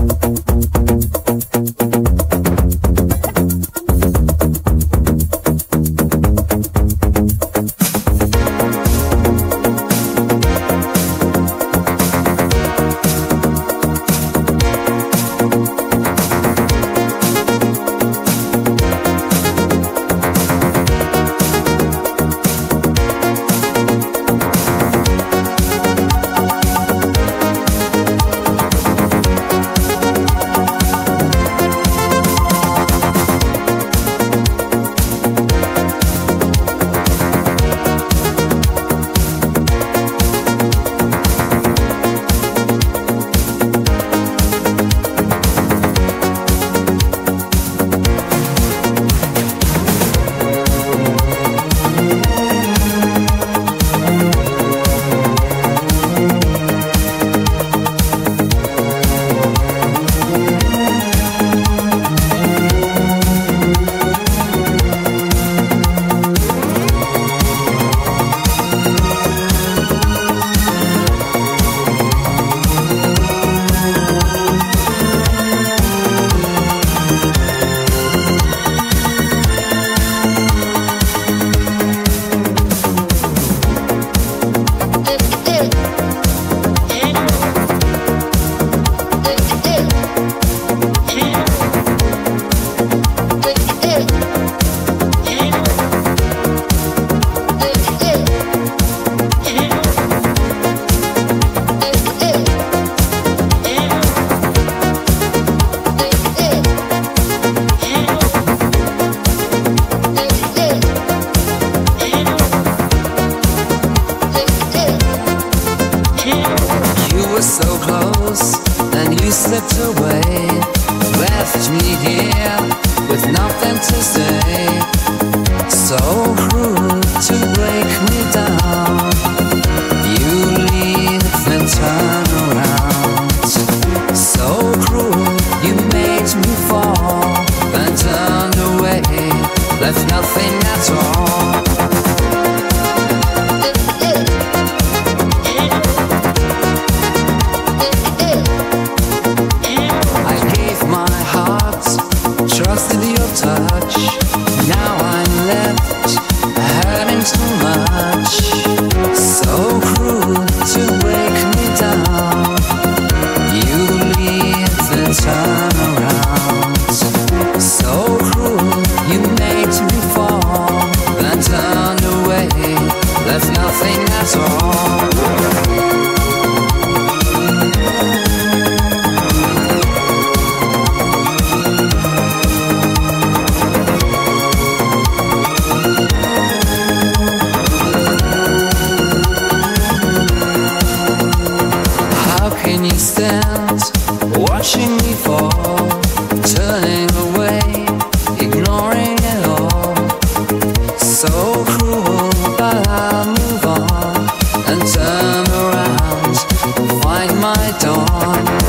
Música You were so close, and you slipped away. Left me here with nothing to say. So cruel. my dawn.